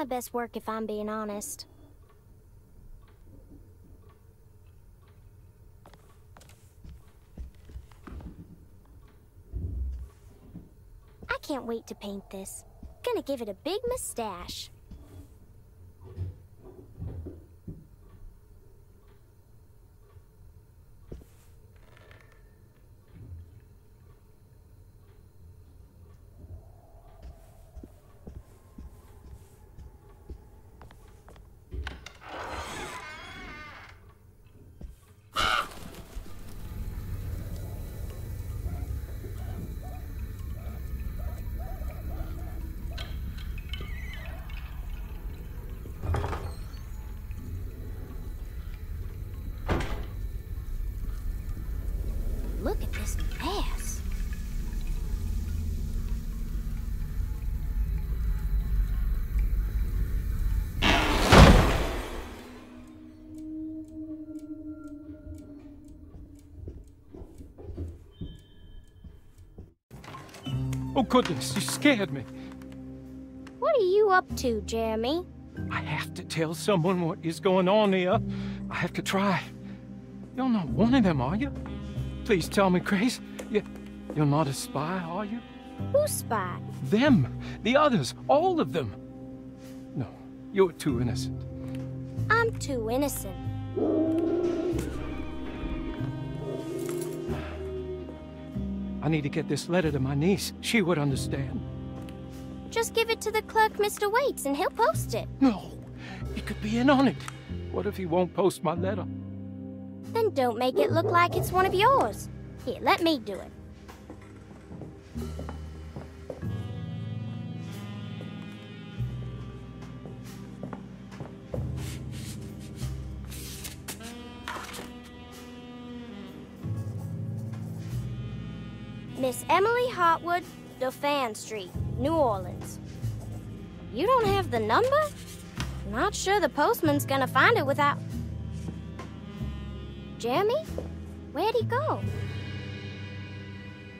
my best work if I'm being honest. I can't wait to paint this. Gonna give it a big mustache. Oh, goodness, you scared me. What are you up to, Jeremy? I have to tell someone what is going on here. I have to try. You're not one of them, are you? Please tell me, Grace. You, you're not a spy, are you? Who's spy? Them, the others, all of them. No, you're too innocent. I'm too innocent. I need to get this letter to my niece. She would understand. Just give it to the clerk, Mr. Waits, and he'll post it. No, he could be in on it. What if he won't post my letter? Then don't make it look like it's one of yours. Here, let me do it. Miss Emily Hartwood, Dauphine Street, New Orleans. You don't have the number? Not sure the postman's gonna find it without. Jeremy? Where'd he go?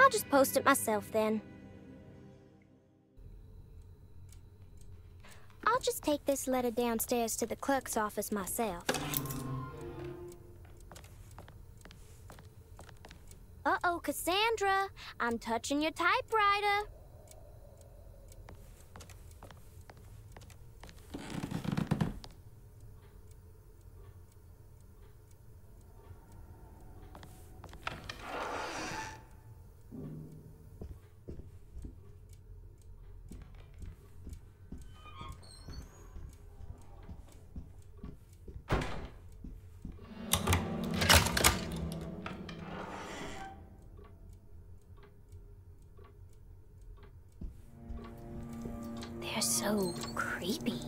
I'll just post it myself then. I'll just take this letter downstairs to the clerk's office myself. Uh-oh, Cassandra. I'm touching your typewriter. So creepy.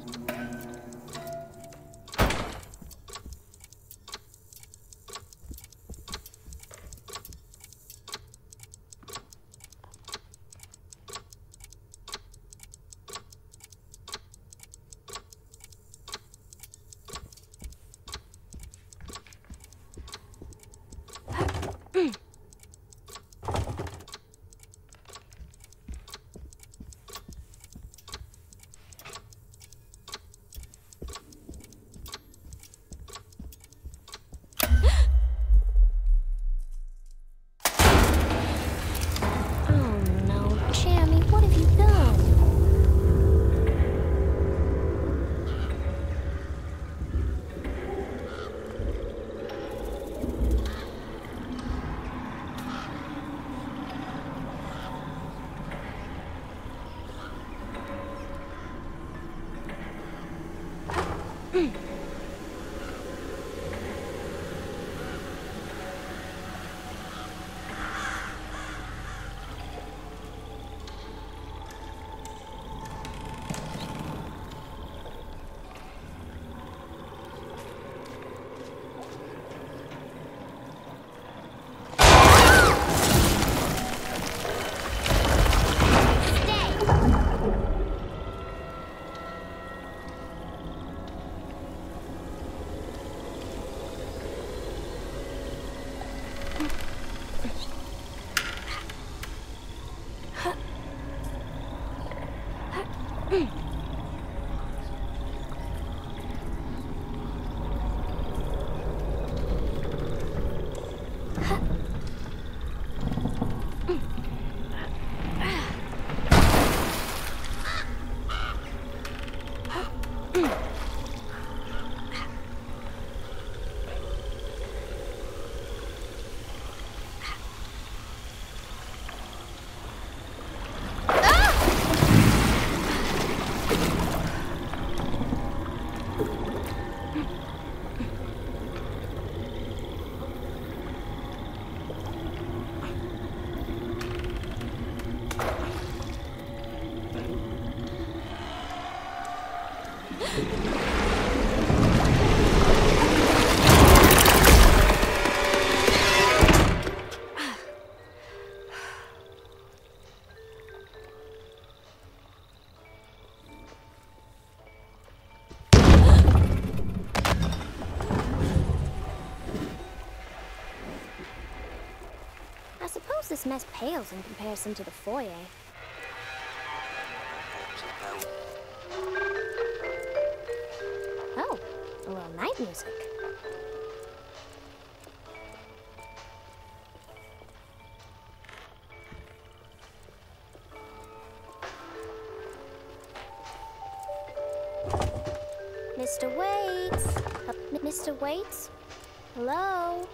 Hmm. Mess pales in comparison to the foyer. Oh, a little night music. Mr. Waits? Uh, Mr. Waits? Hello?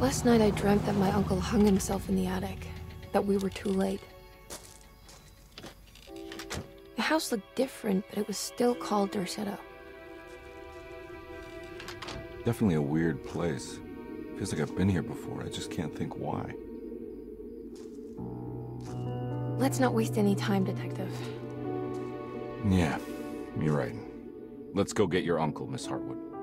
Last night I dreamt that my uncle hung himself in the attic, that we were too late. The house looked different, but it was still called Derceto. Definitely a weird place. Feels like I've been here before. I just can't think why. Let's not waste any time, Detective. Yeah, you're right. Let's go get your uncle, Miss Hartwood.